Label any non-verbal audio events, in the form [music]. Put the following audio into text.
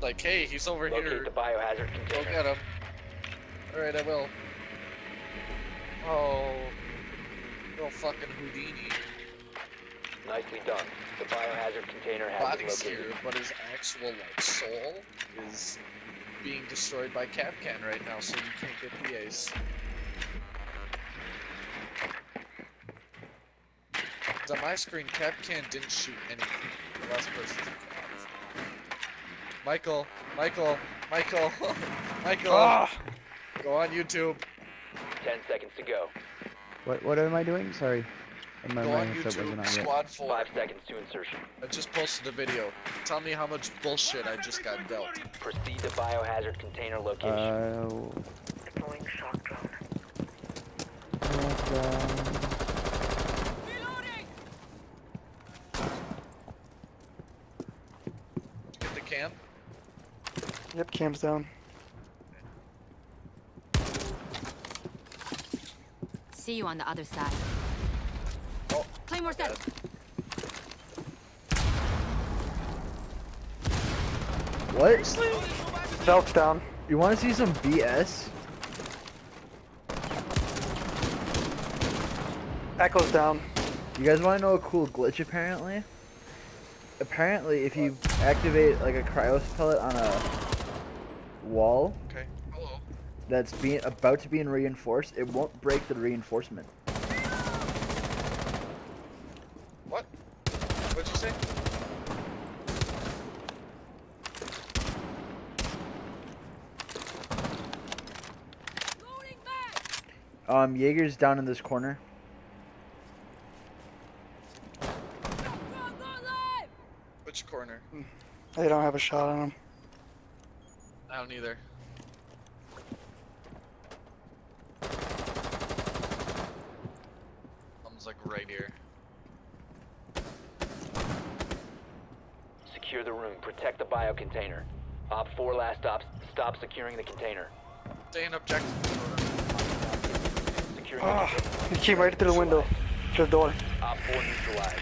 Like, hey, he's over Locate here. the biohazard Go container. get him. Alright, I will. Oh. Little fucking Houdini. Nicely done. The biohazard container has been Body's located. here, but his actual, like, soul is being destroyed by Kapkan right now, so you can't get the ace. On my screen, Kapkan didn't shoot anything. The last person took off. Michael, Michael, Michael, [laughs] Michael, Ah! go on YouTube. Ten seconds to go. What what am I doing? Sorry. My Go on mind wasn't YouTube, on yet. Squad 4. Five seconds to insertion. I just posted a video. Tell me how much bullshit I just got dealt. Proceed to biohazard container location. Uh, Deploying shock drone. and, uh, Get the cam. Yep, cam's down. See you on the other side. Oh, Claymore's dead. what? Valk's down. You want to see some BS? Echo's down. You guys want to know a cool glitch? Apparently, apparently, if you activate like a cryos pellet on a wall Okay. Hello. that's being about to be reinforced, it won't break the reinforcement. What? What'd you say? Um, Jaeger's down in this corner. Which corner? They don't have a shot on him. I don't either. Someone's like right here. Secure the room. Protect the bio container. Op 4 last stops. Stop securing the container. Stay in objective. Securing the Ah, container. he came right through the window. To the door. Op 4 neutralized.